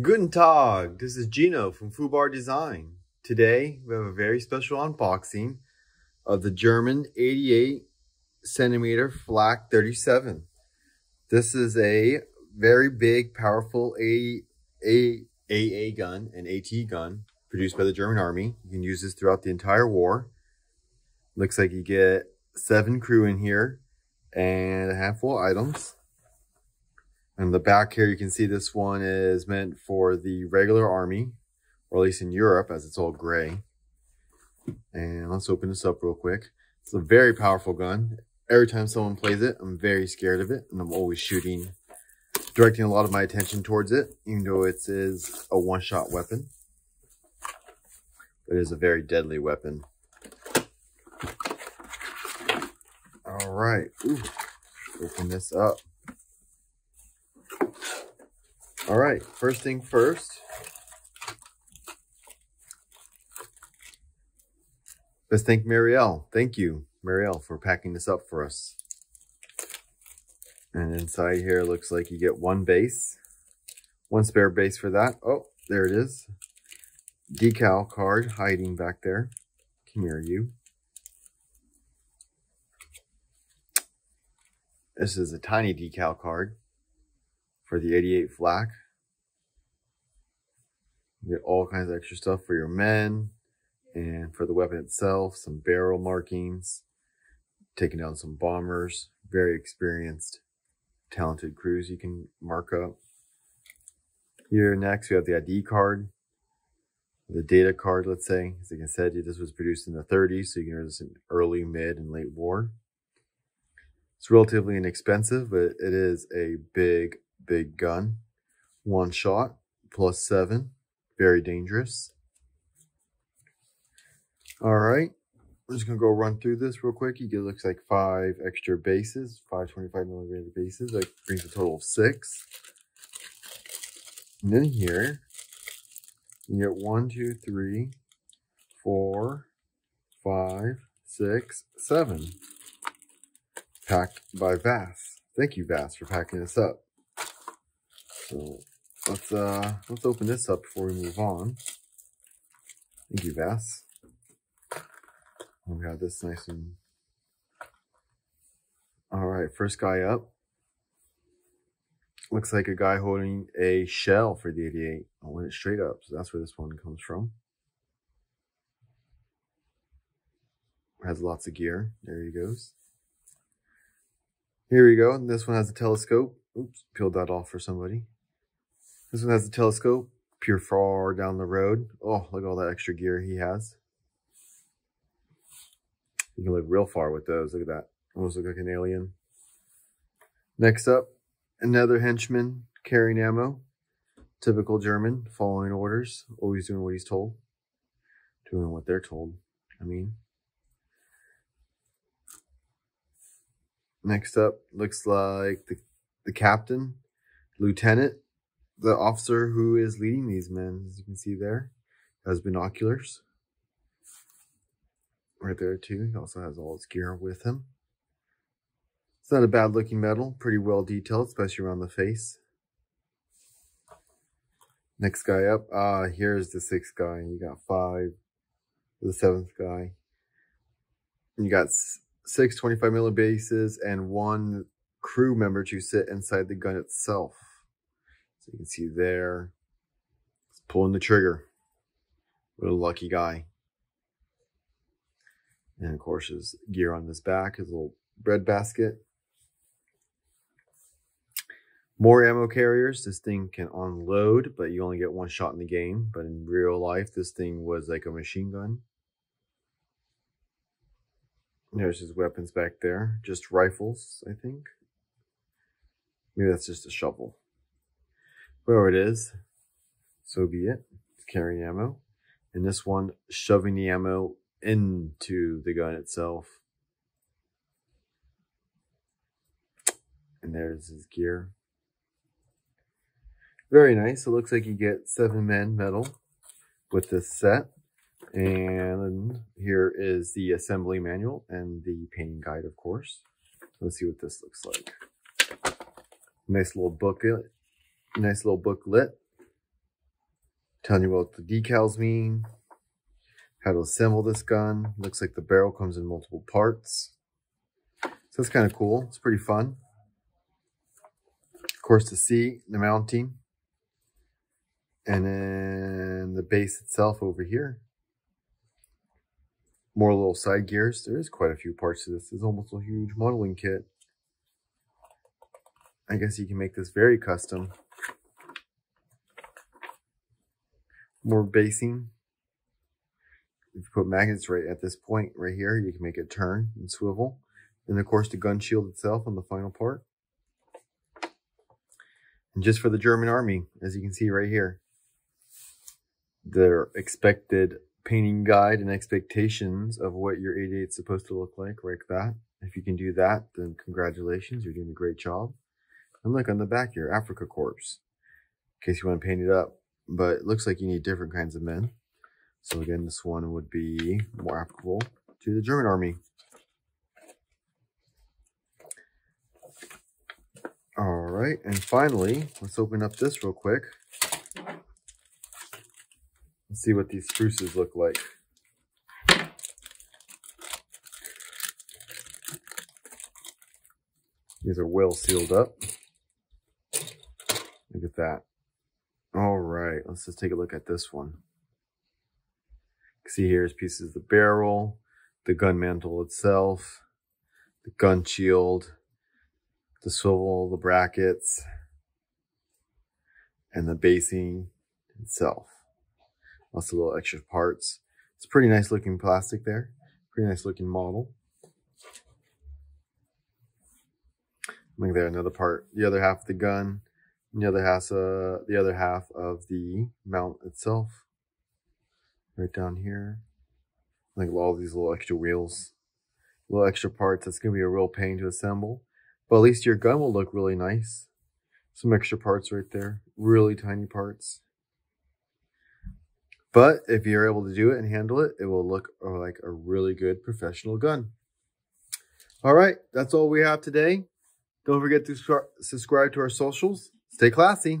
Guten Tag, this is Gino from Fubar Design. Today we have a very special unboxing of the German 88 centimeter Flak 37. This is a very big, powerful A, A, AA gun an AT gun produced by the German Army. You can use this throughout the entire war. Looks like you get seven crew in here and a handful of items. And the back here, you can see this one is meant for the regular army, or at least in Europe, as it's all gray. And let's open this up real quick. It's a very powerful gun. Every time someone plays it, I'm very scared of it, and I'm always shooting, directing a lot of my attention towards it, even though it is a one-shot weapon. It is a very deadly weapon. All right, Ooh. open this up. All right, first thing first. Let's thank Marielle. Thank you, Marielle, for packing this up for us. And inside here looks like you get one base. One spare base for that. Oh, there it is. Decal card hiding back there. Come here, you. This is a tiny decal card for the 88 flak. You get all kinds of extra stuff for your men and for the weapon itself, some barrel markings, taking down some bombers, very experienced, talented crews you can mark up. Here next, we have the ID card, the data card, let's say. As I said, this was produced in the 30s, so you can this in early, mid, and late war. It's relatively inexpensive, but it is a big big gun. One shot, plus seven. Very dangerous. All right. I'm just to go run through this real quick. You get, looks like five extra bases, five 25 millimeter bases. That brings a total of six. And then here, you get one, two, three, four, five, six, seven. Packed by Vass. Thank you, Vass, for packing this up. So let's uh let's open this up before we move on. Thank you, Vass. We have this nice and all right, first guy up. Looks like a guy holding a shell for the 88. I went it straight up, so that's where this one comes from. Has lots of gear. There he goes. Here we go. And This one has a telescope. Oops, peeled that off for somebody. This one has a telescope, pure far down the road. Oh, look at all that extra gear he has. You can look real far with those. Look at that. Almost look like an alien. Next up, another henchman carrying ammo. Typical German, following orders, always doing what he's told. Doing what they're told, I mean. Next up, looks like the, the captain, lieutenant, the officer who is leading these men, as you can see there, has binoculars. Right there too. He also has all his gear with him. It's not a bad looking metal, pretty well detailed, especially around the face. Next guy up, uh, here's the sixth guy. You got five, the seventh guy. You got six 25 millimeter bases and one crew member to sit inside the gun itself. So you can see there, he's pulling the trigger. What a lucky guy. And of course, his gear on his back, his little bread basket. More ammo carriers. This thing can unload, but you only get one shot in the game. But in real life, this thing was like a machine gun. There's his weapons back there. Just rifles, I think. Maybe that's just a shovel. Whoever it is, so be it. It's carrying ammo. And this one shoving the ammo into the gun itself. And there's his gear. Very nice. It looks like you get seven men metal with this set. And here is the assembly manual and the painting guide, of course. Let's see what this looks like. Nice little booklet. Nice little booklet. Telling you what the decals mean. How to assemble this gun. Looks like the barrel comes in multiple parts. So that's kind of cool. It's pretty fun. Of course, the seat, the mounting. And then the base itself over here. More little side gears. There is quite a few parts to this. It's almost a huge modeling kit. I guess you can make this very custom. More basing. If you put magnets right at this point right here, you can make it turn and swivel. And of course the gun shield itself on the final part. And just for the German army, as you can see right here, their expected painting guide and expectations of what your 88 is supposed to look like, like that. If you can do that, then congratulations, you're doing a great job. And look on the back here, Africa Korps, in case you want to paint it up. But it looks like you need different kinds of men. So again, this one would be more applicable to the German army. All right, and finally, let's open up this real quick. Let's see what these spruces look like. These are well sealed up. Look at that. All right, let's just take a look at this one. See here's pieces of the barrel, the gun mantle itself, the gun shield, the swivel, the brackets, and the basing itself. Lots of little extra parts. It's pretty nice looking plastic there. Pretty nice looking model. Look there, another part. The other half of the gun. The other half, uh, the other half of the mount itself. Right down here. Like all these little extra wheels. Little extra parts. That's going to be a real pain to assemble. But at least your gun will look really nice. Some extra parts right there. Really tiny parts. But if you're able to do it and handle it, it will look uh, like a really good professional gun. All right, that's all we have today. Don't forget to subscribe to our socials. Stay classy.